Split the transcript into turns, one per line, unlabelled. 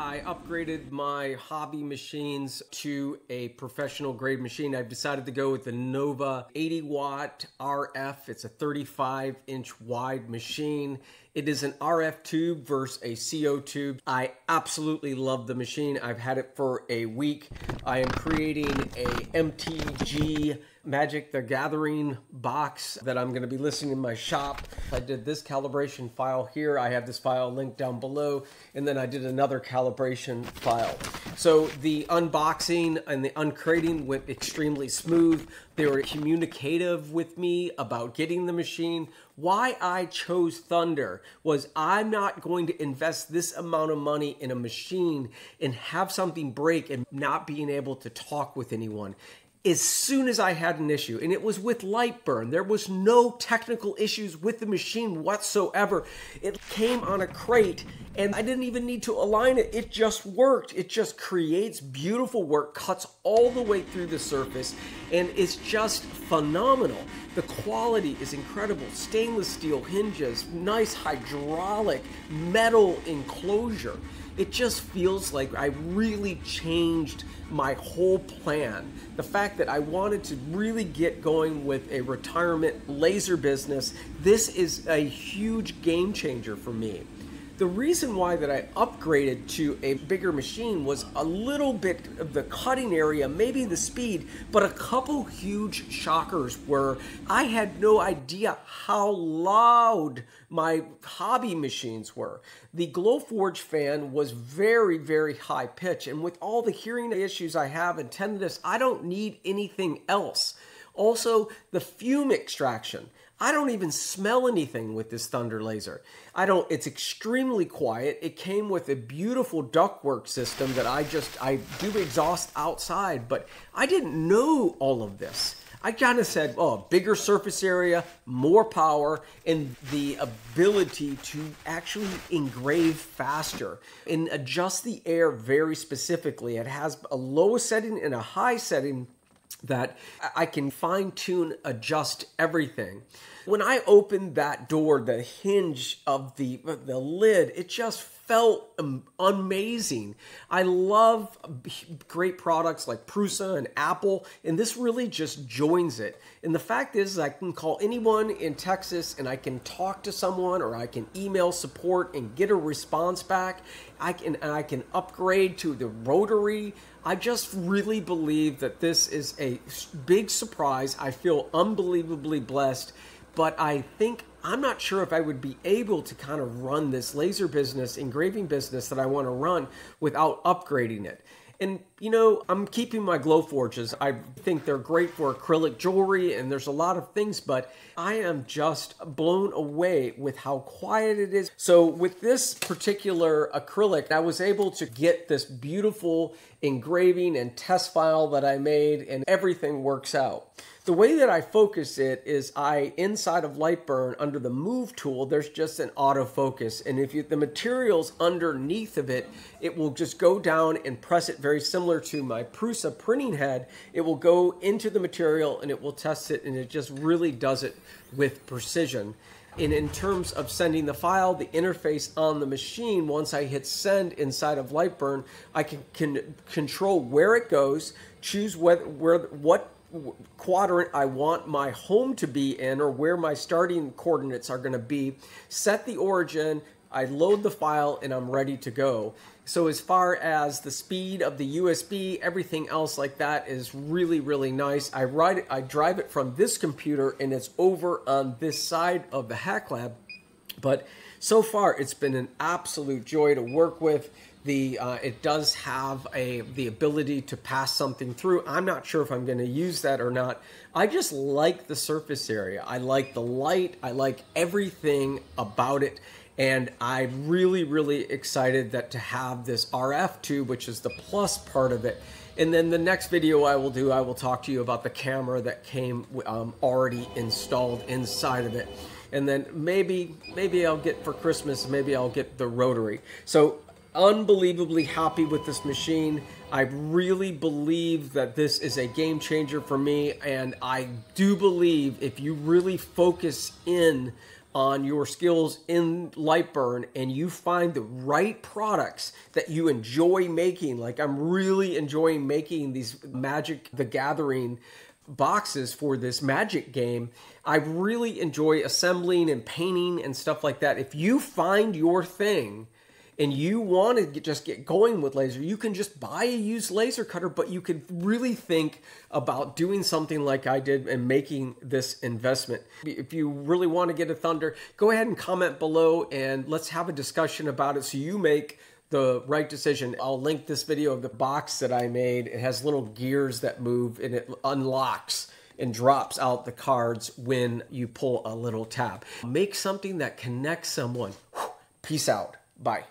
I upgraded my hobby machines to a professional grade machine. I've decided to go with the Nova 80 watt RF. It's a 35 inch wide machine. It is an RF tube versus a CO tube. I absolutely love the machine. I've had it for a week. I am creating a MTG Magic the Gathering box that I'm going to be listing in my shop. I did this calibration file here. I have this file linked down below, and then I did another calibration file. So the unboxing and the uncrating went extremely smooth. They were communicative with me about getting the machine. Why I chose Thunder was I'm not going to invest this amount of money in a machine and have something break and not being able to talk with anyone as soon as I had an issue, and it was with Lightburn. There was no technical issues with the machine whatsoever. It came on a crate, and I didn't even need to align it. It just worked. It just creates beautiful work, cuts all the way through the surface, and it's just phenomenal. The quality is incredible. Stainless steel hinges, nice hydraulic metal enclosure. It just feels like I really changed my whole plan. The fact that I wanted to really get going with a retirement laser business, this is a huge game changer for me. The reason why that I upgraded to a bigger machine was a little bit of the cutting area, maybe the speed, but a couple huge shockers where I had no idea how loud my hobby machines were. The Glowforge fan was very, very high pitch, and with all the hearing issues I have and tinnitus, I don't need anything else. Also, the fume extraction. I don't even smell anything with this Thunder laser. I don't, it's extremely quiet. It came with a beautiful ductwork system that I just, I do exhaust outside, but I didn't know all of this. I kind of said, oh, bigger surface area, more power, and the ability to actually engrave faster and adjust the air very specifically. It has a low setting and a high setting that I can fine tune, adjust everything. When I opened that door, the hinge of the the lid, it just felt amazing. I love great products like Prusa and Apple, and this really just joins it. And the fact is, I can call anyone in Texas and I can talk to someone or I can email support and get a response back. I can and I can upgrade to the rotary. I just really believe that this is a big surprise. I feel unbelievably blessed, but I think I'm not sure if I would be able to kind of run this laser business, engraving business that I want to run without upgrading it. And you know, I'm keeping my Glowforges. I think they're great for acrylic jewelry and there's a lot of things, but I am just blown away with how quiet it is. So with this particular acrylic, I was able to get this beautiful engraving and test file that I made and everything works out. The way that I focus it is I, inside of Lightburn, under the move tool, there's just an autofocus. And if you, the material's underneath of it, it will just go down and press it very similar to my Prusa printing head. It will go into the material and it will test it and it just really does it with precision. And in terms of sending the file, the interface on the machine, once I hit send inside of Lightburn, I can, can control where it goes, choose where, what quadrant I want my home to be in or where my starting coordinates are going to be, set the origin, I load the file, and I'm ready to go. So as far as the speed of the USB, everything else like that is really, really nice. I it, I drive it from this computer and it's over on this side of the hackLAB. But so far, it's been an absolute joy to work with. The uh, it does have a the ability to pass something through. I'm not sure if I'm going to use that or not. I just like the surface area. I like the light. I like everything about it. And I'm really, really excited that to have this RF tube, which is the plus part of it. And then the next video I will do, I will talk to you about the camera that came um, already installed inside of it and then maybe maybe I'll get for Christmas, maybe I'll get the rotary. So unbelievably happy with this machine. I really believe that this is a game changer for me, and I do believe if you really focus in on your skills in Lightburn and you find the right products that you enjoy making, like I'm really enjoying making these Magic the Gathering boxes for this magic game. I really enjoy assembling and painting and stuff like that. If you find your thing and you want to just get going with laser, you can just buy a used laser cutter, but you could really think about doing something like I did and making this investment. If you really want to get a Thunder, go ahead and comment below and let's have a discussion about it so you make the right decision. I'll link this video of the box that I made. It has little gears that move and it unlocks and drops out the cards when you pull a little tab. Make something that connects someone. Peace out. Bye.